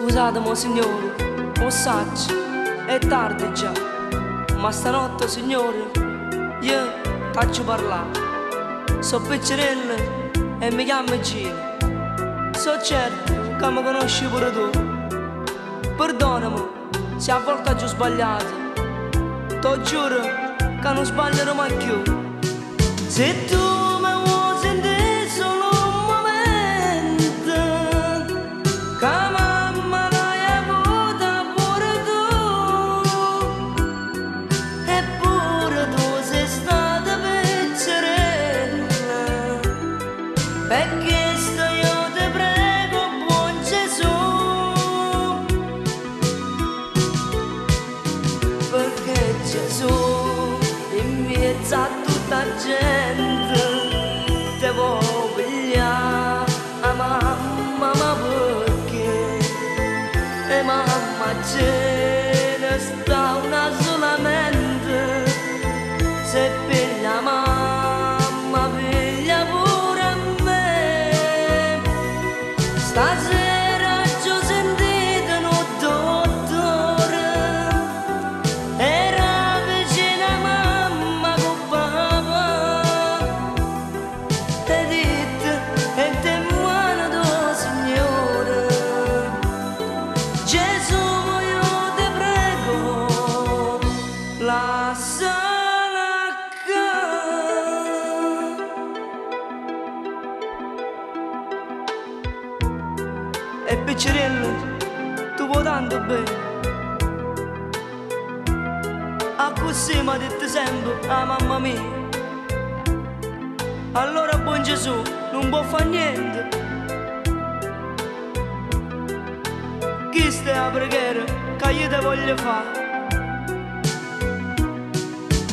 Scusatemi signore, lo è tardi già, ma stanotte signore, io faccio parlare. So piccerelle e mi chiamo Gino. So certo che mi conosci pure tu. Perdonami se a volte ho sbagliato. Ti giuro che non sbaglierò mai più. Se tu ne sta una solamente se per la mamma piglia pure a me. Stasera E Piccerello, tu vuoi tanto. A così mi ha sempre a mamma mia. Allora buon Gesù non può fare niente. Chi stai a pregare che te voglio fare?